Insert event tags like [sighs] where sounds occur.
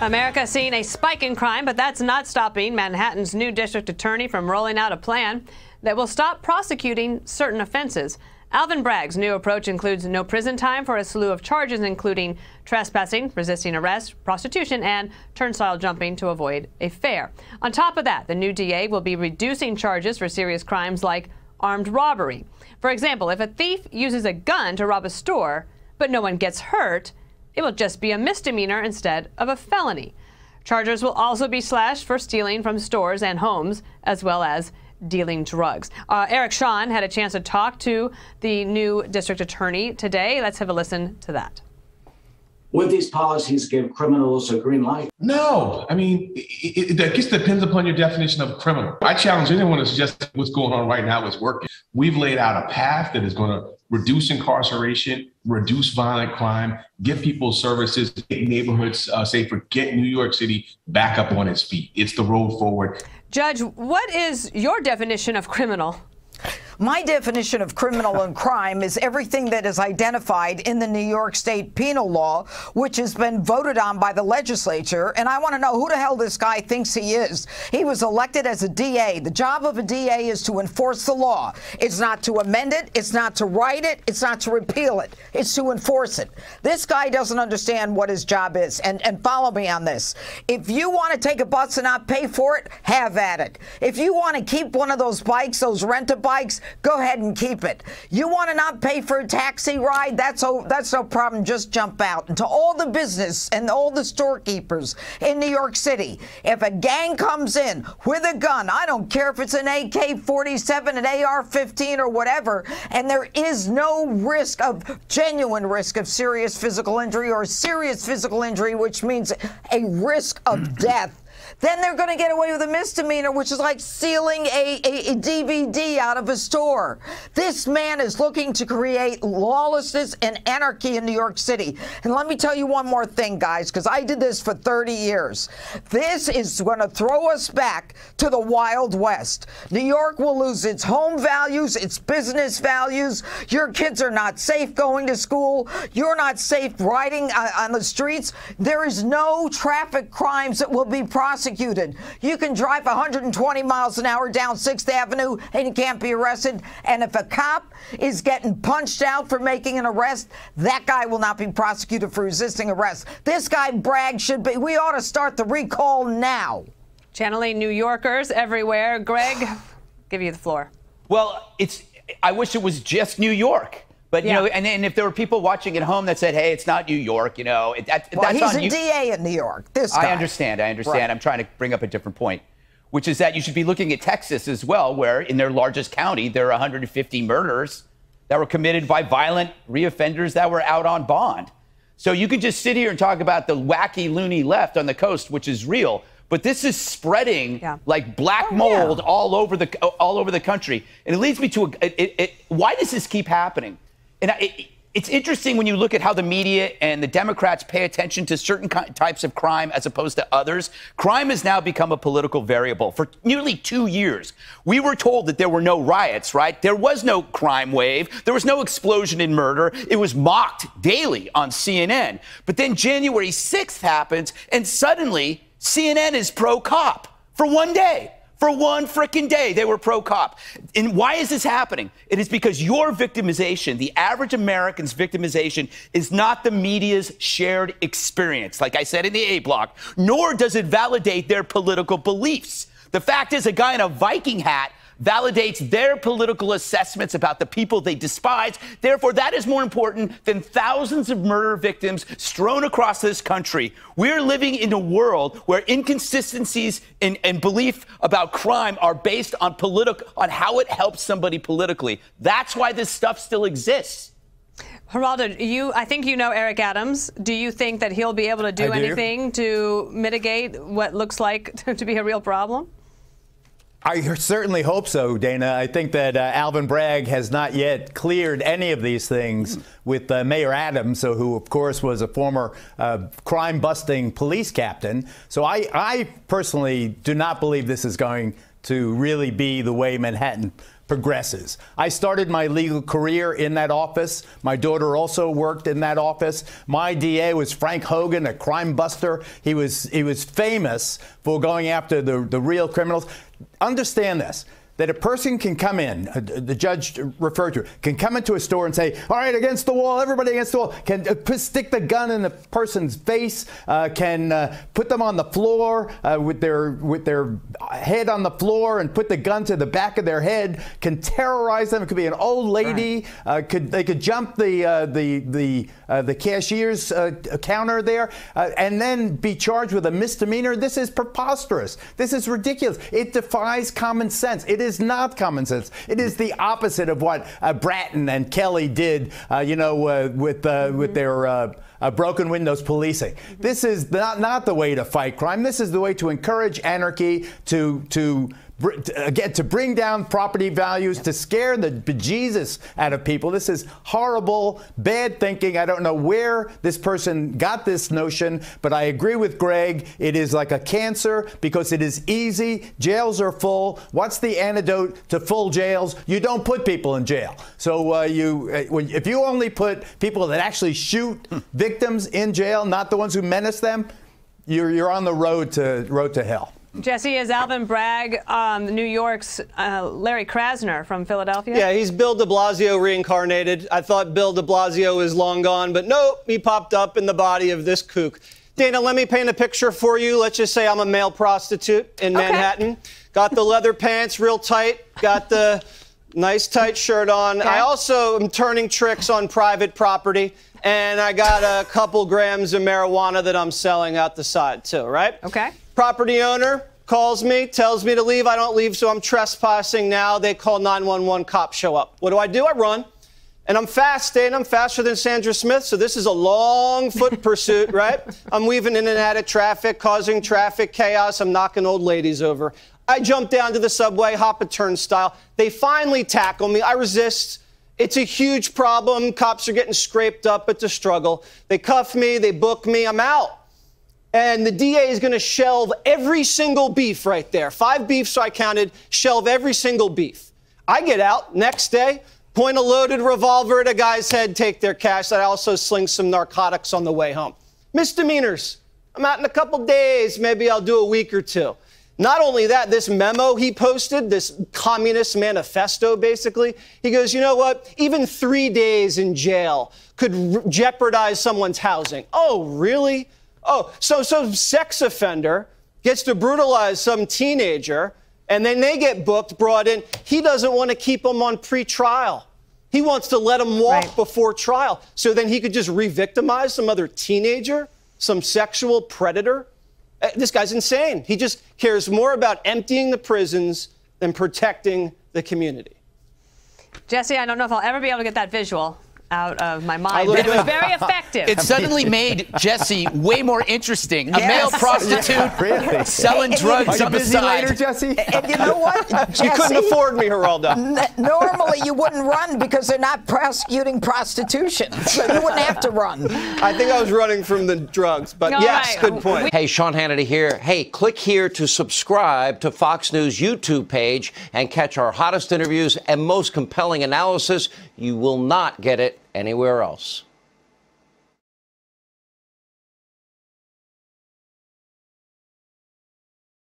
America seeing a spike in crime, but that's not stopping Manhattan's new district attorney from rolling out a plan that will stop prosecuting certain offenses. Alvin Bragg's new approach includes no prison time for a slew of charges, including trespassing, resisting arrest, prostitution, and turnstile jumping to avoid a fare. On top of that, the new DA will be reducing charges for serious crimes like armed robbery. For example, if a thief uses a gun to rob a store, but no one gets hurt, it will just be a misdemeanor instead of a felony. Charges will also be slashed for stealing from stores and homes, as well as dealing drugs. Uh, Eric Shawn had a chance to talk to the new district attorney today. Let's have a listen to that. Would these policies give criminals a green light? No. I mean, it, it, it just depends upon your definition of criminal. I challenge anyone to suggest what's going on right now is working. We've laid out a path that is going to reduce incarceration, reduce violent crime, get people services, get neighborhoods uh, safer, get New York City back up on its feet. It's the road forward. Judge, what is your definition of criminal? My definition of criminal and crime is everything that is identified in the New York State penal law, which has been voted on by the legislature. And I want to know who the hell this guy thinks he is. He was elected as a DA. The job of a DA is to enforce the law. It's not to amend it. It's not to write it. It's not to repeal it. It's to enforce it. This guy doesn't understand what his job is. And, and follow me on this. If you want to take a bus and not pay for it, have at it. If you want to keep one of those bikes, those rent a bikes, go ahead and keep it. You want to not pay for a taxi ride? That's no, that's no problem. Just jump out. And to all the business and all the storekeepers in New York City, if a gang comes in with a gun, I don't care if it's an AK-47, an AR-15, or whatever, and there is no risk of genuine risk of serious physical injury or serious physical injury, which means a risk of [clears throat] death then they're going to get away with a misdemeanor, which is like stealing a, a, a, DVD out of a store. This man is looking to create lawlessness and anarchy in New York City. And let me tell you one more thing, guys, because I did this for 30 years. This is going to throw us back to the Wild West. New York will lose its home values, its business values. Your kids are not safe going to school. You're not safe riding uh, on the streets. There is no traffic crimes that will be prosecuted prosecuted. You can drive 120 miles an hour down 6th Avenue and you can't be arrested. And if a cop is getting punched out for making an arrest, that guy will not be prosecuted for resisting arrest. This guy Bragg should be. We ought to start the recall now. Channeling New Yorkers everywhere. Greg, [sighs] give you the floor. Well, it's. I wish it was just New York. But you yeah. know, and, and if there were people watching at home that said, "Hey, it's not New York," you know, it, that, well, that's he's on a DA in New York. This guy. I understand. I understand. Right. I'm trying to bring up a different point, which is that you should be looking at Texas as well, where in their largest county there are 150 murders that were committed by violent reoffenders that were out on bond. So you could just sit here and talk about the wacky, loony left on the coast, which is real. But this is spreading yeah. like black oh, mold yeah. all over the all over the country, and it leads me to a, it, it, why does this keep happening? And I, it's interesting when you look at how the media and the Democrats pay attention to certain types of crime as opposed to others. Crime has now become a political variable. For nearly two years, we were told that there were no riots, right? There was no crime wave. There was no explosion in murder. It was mocked daily on CNN. But then January 6th happens, and suddenly CNN is pro cop for one day. For one freaking day, they were pro cop. And why is this happening? It is because your victimization, the average American's victimization, is not the media's shared experience, like I said in the A block, nor does it validate their political beliefs. The fact is, a guy in a Viking hat validates their political assessments about the people they despise. Therefore, that is more important than thousands of murder victims strewn across this country. We're living in a world where inconsistencies in, in belief about crime are based on political on how it helps somebody politically. That's why this stuff still exists. Geraldo, you, I think you know Eric Adams. Do you think that he'll be able to do, do. anything to mitigate what looks like [laughs] to be a real problem? I certainly hope so, Dana. I think that uh, Alvin Bragg has not yet cleared any of these things with uh, Mayor Adams, so who, of course, was a former uh, crime busting police captain. So I, I personally do not believe this is going to really be the way Manhattan progresses. I started my legal career in that office. My daughter also worked in that office. My DA was Frank Hogan, a crime buster. He was he was famous for going after the, the real criminals. Understand this that a person can come in, uh, the judge referred to, can come into a store and say, all right, against the wall, everybody against the wall, can uh, stick the gun in the person's face, uh, can uh, put them on the floor uh, with their with their head on the floor and put the gun to the back of their head, can terrorize them. It could be an old lady. Right. Uh, could they could jump the the the the cashier's counter there and then be charged with a misdemeanor? This is preposterous. This is ridiculous. It defies common sense. It is is not common sense. It is the opposite of what uh, Bratton and Kelly did, uh, you know, uh, with uh, with their uh, uh, broken windows policing. This is not not the way to fight crime. This is the way to encourage anarchy, to to again to bring down property values to scare the bejesus out of people. This is horrible bad thinking. I don't know where this person got this notion but i agree with greg. It is like a cancer because it is easy. Jails are full. What's the antidote to full jails? You don't put people in jail. So uh, you uh, if you only put people that actually shoot victims in jail not the ones who menace them you're, you're on the road to road to hell Jesse, is Alvin Bragg um, New York's uh, Larry Krasner from Philadelphia? Yeah, he's Bill de Blasio reincarnated. I thought Bill de Blasio is long gone, but nope, he popped up in the body of this kook. Dana, let me paint a picture for you. Let's just say I'm a male prostitute in okay. Manhattan. Got the leather pants real tight, got the nice tight shirt on. Okay. I also am turning tricks on private property and I got a couple grams of marijuana that I'm selling out the side too, right? Okay. Property owner calls me, tells me to leave. I don't leave, so I'm trespassing now. They call 911, cops show up. What do I do? I run. And I'm fast, and I'm faster than Sandra Smith, so this is a long [laughs] foot pursuit, right? I'm weaving in and out of traffic, causing traffic chaos. I'm knocking old ladies over. I jump down to the subway, hop a turnstile. They finally tackle me. I resist. It's a huge problem. Cops are getting scraped up. It's a struggle. They cuff me, they book me, I'm out. And the DA is going to shelve every single beef right there. Five beefs I counted, shelve every single beef. I get out next day, point a loaded revolver at a guy's head, take their cash. I also sling some narcotics on the way home. Misdemeanors. I'm out in a couple days. Maybe I'll do a week or two. Not only that, this memo he posted, this communist manifesto, basically, he goes, you know what? Even three days in jail could jeopardize someone's housing. Oh, really? Oh, so some sex offender gets to brutalize some teenager, and then they get booked, brought in. He doesn't want to keep them on pre-trial. He wants to let them walk right. before trial, so then he could just re-victimize some other teenager, some sexual predator. Uh, this guy's insane. He just cares more about emptying the prisons than protecting the community. Jesse, I don't know if I'll ever be able to get that visual out of my mind. But it was very effective. It suddenly made Jesse way more interesting. Yes. A male prostitute [laughs] really? selling drugs Are you on the side. later, Jesse? And you know what? Jesse, [laughs] you couldn't afford me, Geraldo. N- normally, you wouldn't run because they're not prosecuting prostitution, so you wouldn't have to run. I think I was running from the drugs, but All yes, right. good point. Hey, Sean Hannity here. Hey, click here to subscribe to Fox News YouTube page and catch our hottest interviews and most compelling analysis. You will not get it anywhere else.